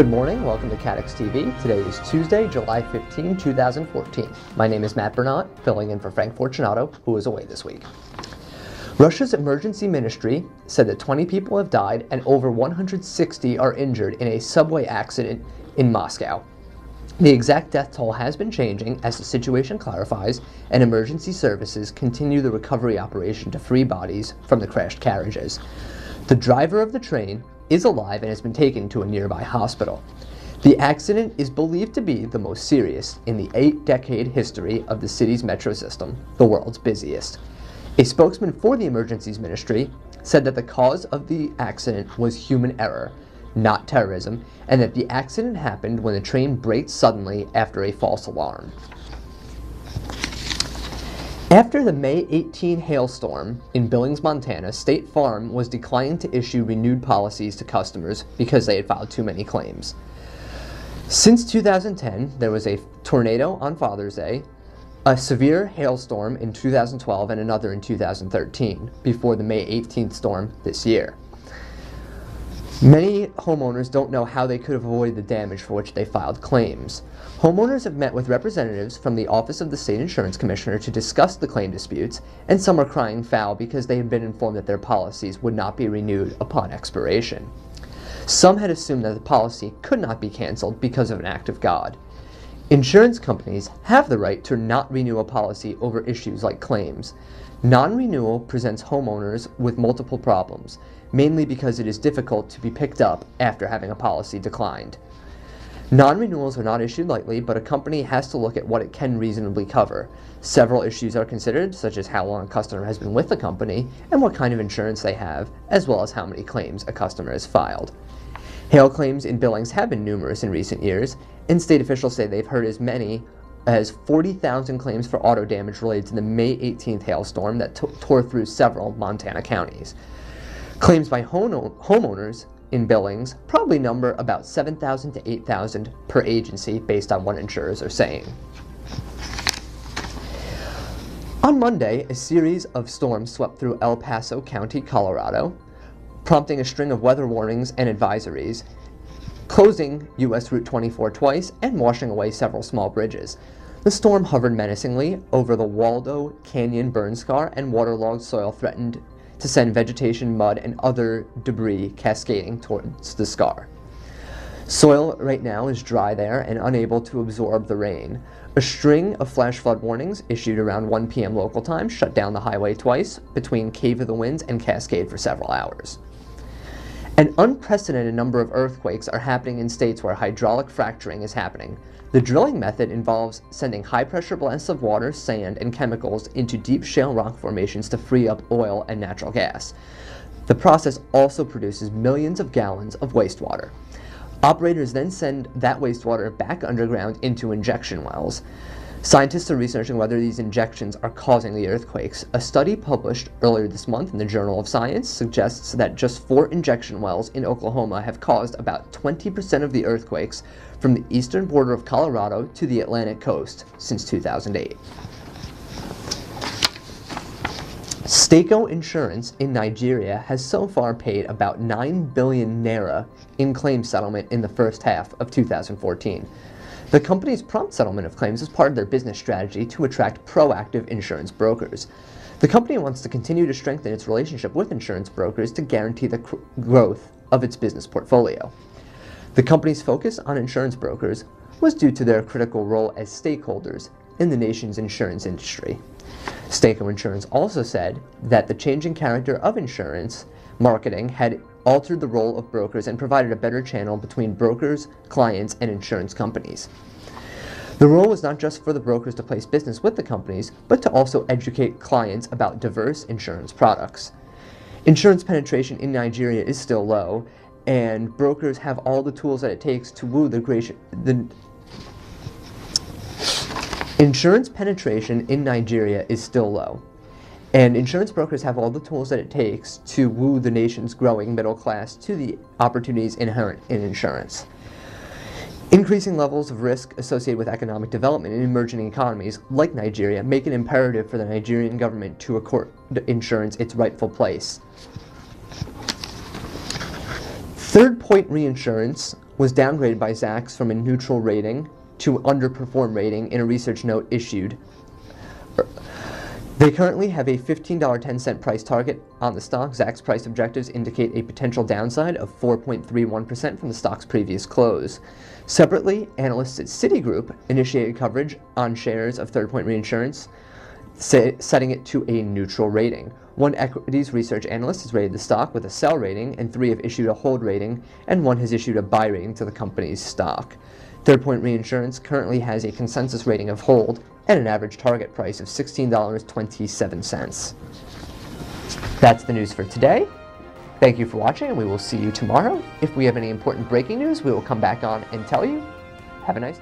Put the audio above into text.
Good morning, welcome to CATEX TV. Today is Tuesday, July 15, 2014. My name is Matt Bernat, filling in for Frank Fortunato, who is away this week. Russia's emergency ministry said that 20 people have died and over 160 are injured in a subway accident in Moscow. The exact death toll has been changing as the situation clarifies and emergency services continue the recovery operation to free bodies from the crashed carriages. The driver of the train is alive and has been taken to a nearby hospital. The accident is believed to be the most serious in the eight-decade history of the city's metro system, the world's busiest. A spokesman for the emergencies ministry said that the cause of the accident was human error, not terrorism, and that the accident happened when the train braked suddenly after a false alarm. After the May 18 hailstorm in Billings, Montana, State Farm was declining to issue renewed policies to customers because they had filed too many claims. Since 2010, there was a tornado on Father's Day, a severe hailstorm in 2012, and another in 2013, before the May 18th storm this year. Many homeowners don't know how they could have avoided the damage for which they filed claims. Homeowners have met with representatives from the Office of the State Insurance Commissioner to discuss the claim disputes, and some are crying foul because they have been informed that their policies would not be renewed upon expiration. Some had assumed that the policy could not be canceled because of an act of God. Insurance companies have the right to not renew a policy over issues like claims. Non-renewal presents homeowners with multiple problems, mainly because it is difficult to be picked up after having a policy declined. Non-renewals are not issued lightly, but a company has to look at what it can reasonably cover. Several issues are considered, such as how long a customer has been with the company and what kind of insurance they have, as well as how many claims a customer has filed. Hail claims in Billings have been numerous in recent years, and state officials say they've heard as many as 40,000 claims for auto damage related to the May 18th hailstorm that tore through several Montana counties. Claims by homeowners in Billings probably number about 7,000 to 8,000 per agency based on what insurers are saying. On Monday, a series of storms swept through El Paso County, Colorado, prompting a string of weather warnings and advisories, closing U.S. Route 24 twice and washing away several small bridges. The storm hovered menacingly over the Waldo Canyon burn scar and waterlogged soil threatened to send vegetation, mud, and other debris cascading towards the scar. Soil right now is dry there and unable to absorb the rain. A string of flash flood warnings issued around 1 p.m. local time shut down the highway twice between Cave of the Winds and Cascade for several hours. An unprecedented number of earthquakes are happening in states where hydraulic fracturing is happening. The drilling method involves sending high-pressure blasts of water, sand, and chemicals into deep shale rock formations to free up oil and natural gas. The process also produces millions of gallons of wastewater. Operators then send that wastewater back underground into injection wells. Scientists are researching whether these injections are causing the earthquakes. A study published earlier this month in the Journal of Science suggests that just four injection wells in Oklahoma have caused about 20% of the earthquakes from the eastern border of Colorado to the Atlantic coast since 2008. Staco Insurance in Nigeria has so far paid about 9 billion naira in claim settlement in the first half of 2014. The company's prompt settlement of claims is part of their business strategy to attract proactive insurance brokers. The company wants to continue to strengthen its relationship with insurance brokers to guarantee the growth of its business portfolio. The company's focus on insurance brokers was due to their critical role as stakeholders in the nation's insurance industry. Staco Insurance also said that the changing character of insurance marketing had altered the role of brokers and provided a better channel between brokers, clients, and insurance companies. The role was not just for the brokers to place business with the companies, but to also educate clients about diverse insurance products. Insurance penetration in Nigeria is still low, and brokers have all the tools that it takes to woo the, the Insurance penetration in Nigeria is still low. And insurance brokers have all the tools that it takes to woo the nation's growing middle class to the opportunities inherent in insurance. Increasing levels of risk associated with economic development in emerging economies like Nigeria make it imperative for the Nigerian government to accord insurance its rightful place. Third Point Reinsurance was downgraded by Zacks from a neutral rating to underperform rating in a research note issued. They currently have a $15.10 price target on the stock. Zacks price objectives indicate a potential downside of 4.31% from the stock's previous close. Separately, analysts at Citigroup initiated coverage on shares of Third Point Reinsurance, setting it to a neutral rating. One equities research analyst has rated the stock with a sell rating, and three have issued a hold rating, and one has issued a buy rating to the company's stock. Third Point Reinsurance currently has a consensus rating of hold and an average target price of $16.27. That's the news for today. Thank you for watching, and we will see you tomorrow. If we have any important breaking news, we will come back on and tell you. Have a nice